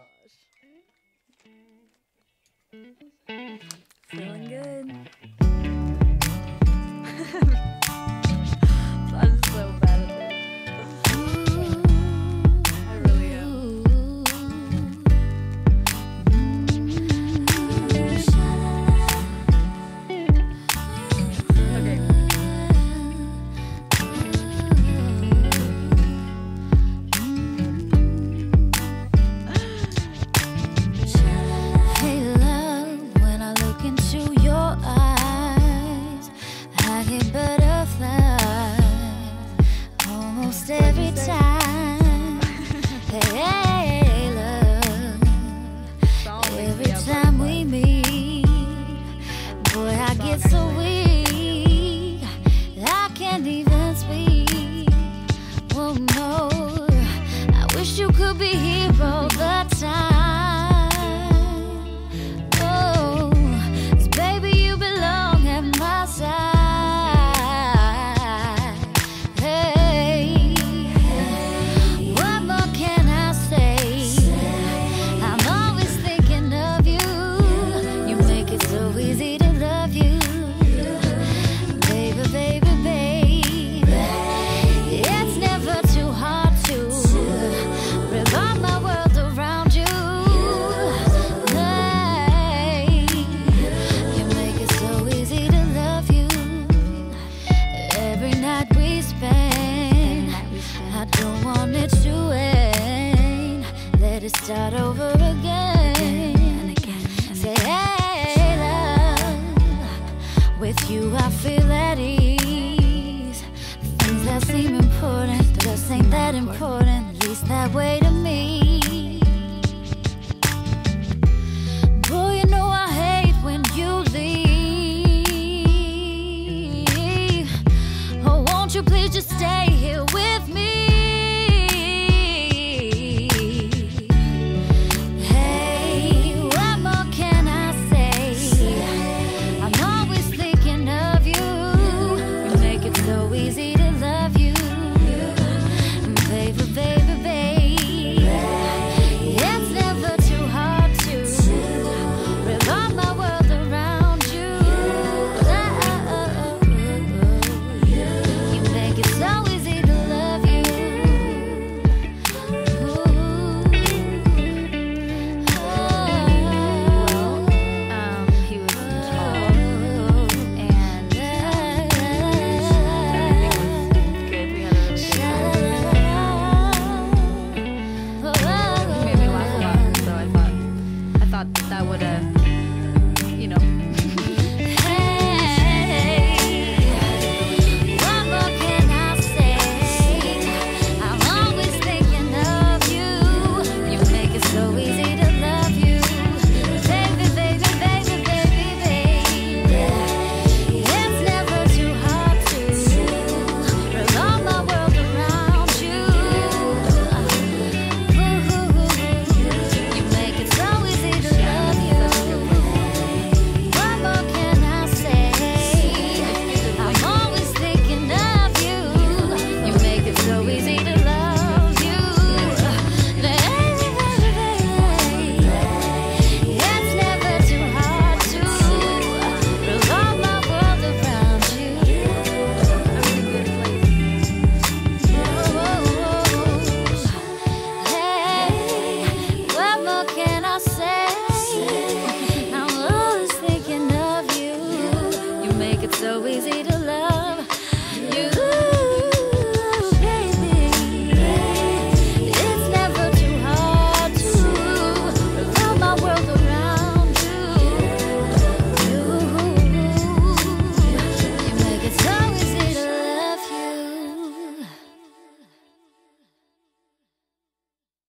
gosh. Feeling good. lost every time. Hey, love. Every time we meet, boy, I get so weak. I can't even speak. Oh no, I wish you could be here, bro. start over again. And again and Say, hey, love, with you I feel at ease. The things that seem important just ain't that important, at least that way to me.